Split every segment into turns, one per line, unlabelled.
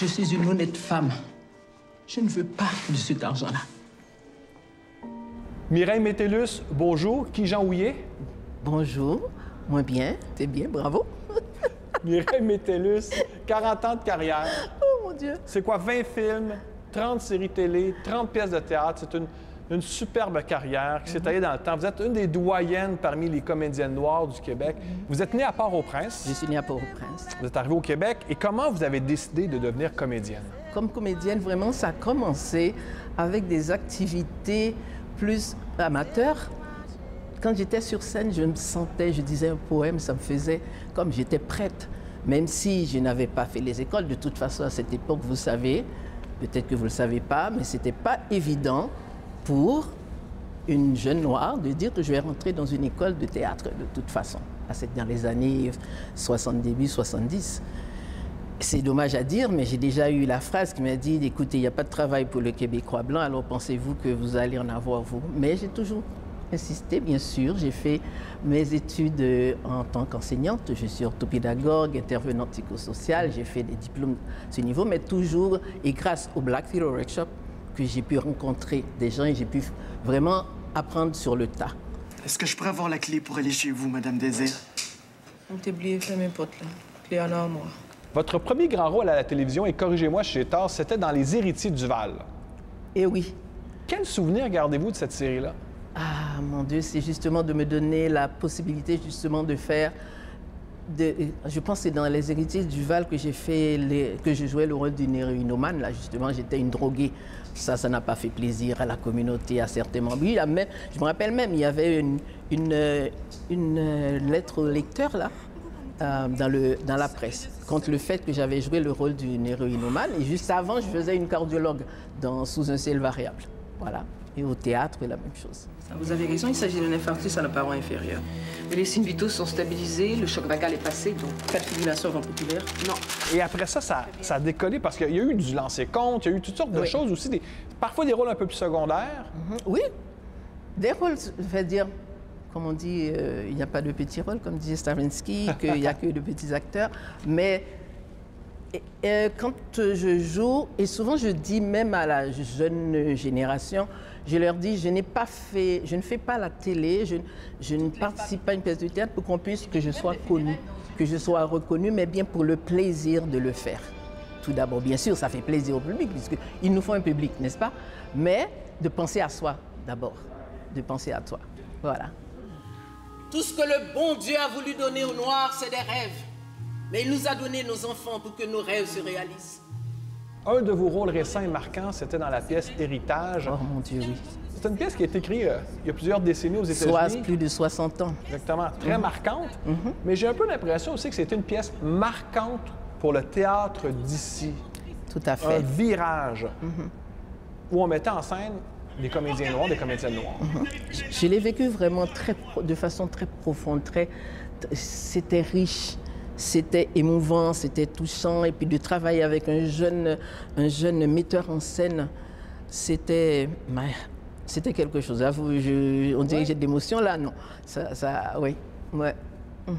Je suis une honnête femme. Je ne veux pas de cet argent-là.
Mireille Métellus, bonjour. Qui Jean Houillet?
Bonjour. Moi bien. T'es bien, bravo.
Mireille Métellus, 40 ans de carrière.
Oh mon Dieu.
C'est quoi, 20 films, 30 séries télé, 30 pièces de théâtre? C'est une, une superbe carrière qui s'est taillée dans le temps. Vous êtes une des doyennes parmi les comédiennes noires du Québec. Vous êtes née à Port-au-Prince.
Je suis née à Port-au-Prince.
Vous êtes arrivée au Québec. Et comment vous avez décidé de devenir comédienne?
Comme comédienne, vraiment, ça a commencé avec des activités plus amateurs. Quand j'étais sur scène, je me sentais, je disais un poème, ça me faisait comme j'étais prête. Même si je n'avais pas fait les écoles, de toute façon, à cette époque, vous savez, peut-être que vous ne le savez pas, mais ce n'était pas évident pour une jeune noire de dire que je vais rentrer dans une école de théâtre de toute façon, dans les années 60, début 70. C'est dommage à dire, mais j'ai déjà eu la phrase qui m'a dit écoutez, il n'y a pas de travail pour le Québécois blanc, alors pensez-vous que vous allez en avoir vous? Mais j'ai toujours insisté, bien sûr. J'ai fait mes études euh, en tant qu'enseignante. Je suis orthopédagogue, intervenante psychosociale. J'ai fait des diplômes à ce niveau, mais toujours, et grâce au Black Theatre Workshop, que j'ai pu rencontrer des gens et j'ai pu vraiment apprendre sur le tas.
Est-ce que je pourrais avoir la clé pour aller chez vous, Madame Désir?
On t'a oublié, mes potes, là. Clé en or, moi.
Votre premier grand rôle à la télévision, et corrigez-moi si j'ai tort, c'était dans Les Héritiers du Val.
Eh oui.
Quel souvenir gardez-vous de cette série-là?
Ah, mon Dieu, c'est justement de me donner la possibilité justement de faire je pense que c'est dans Les Héritiers du Val que j'ai fait les, que je jouais le rôle d'une héroïnomane. Là, justement, j'étais une droguée. Ça, ça n'a pas fait plaisir à la communauté, à certains membres. Je me rappelle même, il y avait une, une lettre au lecteur, là, euh, dans, le, dans la presse, contre le fait que j'avais joué le rôle d'une héroïnomane. Et juste avant, je faisais une cardiologue dans Sous un ciel variable. Voilà. Et au théâtre, la même chose.
Vous avez raison, il s'agit d'un infarctus à la paroi inférieure. Mais les signes vitaux sont stabilisés, le choc vagal est passé, donc pas de fibrillation ventriculaire, non.
Et après ça, ça, ça a décollé parce qu'il y a eu du lancer compte, il y a eu toutes sortes de choses aussi, des, parfois des rôles un peu plus secondaires.
Mhm. Oui, des rôles, je vais dire, comme on dit, euh, il n'y a pas de petits rôles, comme disait Stravinsky, qu'il n'y a que de petits acteurs, mais quand je joue, et souvent je dis même à la jeune génération, je leur dis, je n'ai pas fait, je ne fais pas la télé, je, ne participe pas à une pièce de théâtre pour qu'on puisse que je sois connu, que je sois reconnu, mais bien pour le plaisir de le faire. Tout d'abord, bien sûr, ça fait plaisir au public, puisqu'il nous faut un public, n'est-ce pas? Mais de penser à soi d'abord, de penser à toi. Voilà.
Tout ce que le bon Dieu a voulu donner aux Noirs, c'est des rêves. Mais il nous a donné nos enfants pour que nos rêves se réalisent.
Un de vos rôles récents et marquants, c'était dans la pièce Héritage.
Oh mon Dieu, oui.
C'est une pièce qui a été écrite euh, il y a plusieurs décennies aux États-Unis.
Soit plus de 60 ans.
Exactement. Très
Mhm.
marquante.
Mhm.
Mais j'ai un peu l'impression aussi que c'est une pièce marquante pour le théâtre d'ici.
Tout à fait.
Un virage
Mhm.
où on mettait en scène des comédiens noirs, des comédiennes noires.
Je l'ai vécu vraiment très, de façon très profonde, très, c'était riche, c'était émouvant, c'était touchant. Et puis de travailler avec un jeune, un jeune metteur en scène, c'était, c'était quelque chose. Là, je, on dirait que j'ai de l'émotion là, non. Ça, ça oui, ouais. Mhm.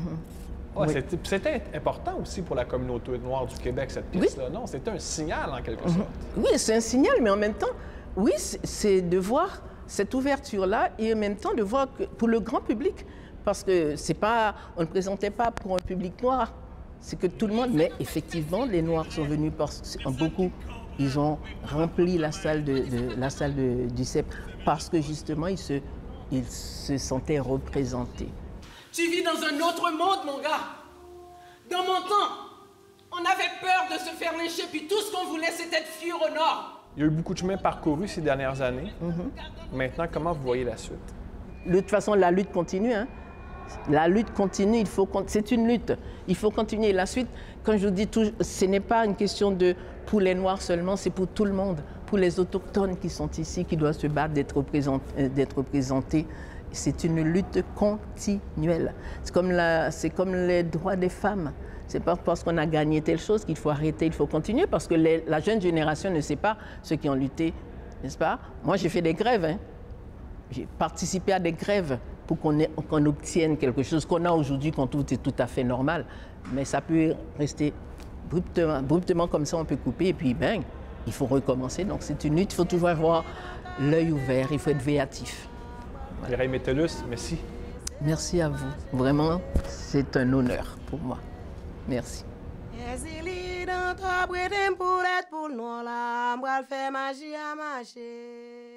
Ouais,
Oui.
c'était- important aussi pour la communauté noire du Québec, cette pièce-là. Non, c'était un signal en quelque sorte.
Oui, c'est un signal, mais en même temps, oui, c'est de voir cette ouverture-là et en même temps de voir que pour le grand public, parce que c'est pas, on ne présentait pas pour un public noir, c'est que tout le monde, mais effectivement, les Noirs sont venus parce que beaucoup, ils ont rempli la salle de, de- la salle de- du CEP parce que justement, ils se, ils se sentaient représentés.
Tu vis dans un autre monde, mon gars. Dans mon temps, on avait peur de se faire lyncher, puis tout ce qu'on voulait, c'était de fuir au nord.
Il y a eu beaucoup de chemin parcouru ces dernières années.
Mhm.
Maintenant, comment vous voyez la suite?
De toute façon, la lutte continue. hein. La lutte continue, c'est une lutte. Il faut continuer. La suite, quand je vous dis tout, ce n'est pas une question de pour les Noirs seulement, c'est pour tout le monde, pour les autochtones qui sont ici, qui doivent se battre d'être euh, représentés. C'est une lutte continuelle. C'est comme, les droits des femmes. C'est pas parce qu'on a gagné telle chose qu'il faut arrêter, il faut continuer, parce que la jeune génération ne sait pas ceux qui ont lutté, n'est-ce pas? Moi, j'ai fait des grèves. hein. J'ai participé à des grèves pour qu'on qu'on obtienne quelque chose qu'on a aujourd'hui quand tout est tout à fait normal. Mais ça peut rester abruptement, abruptement comme ça, on peut couper et puis bang, il faut recommencer. Donc c'est une lutte, il faut toujours avoir l'œil ouvert, il faut être véatif.
Mireille Métellus, merci.
Merci à vous. Vraiment, c'est un honneur pour moi. Merci.
Ezili dan top weten pou let pou nou la, mbral fè magi a mache.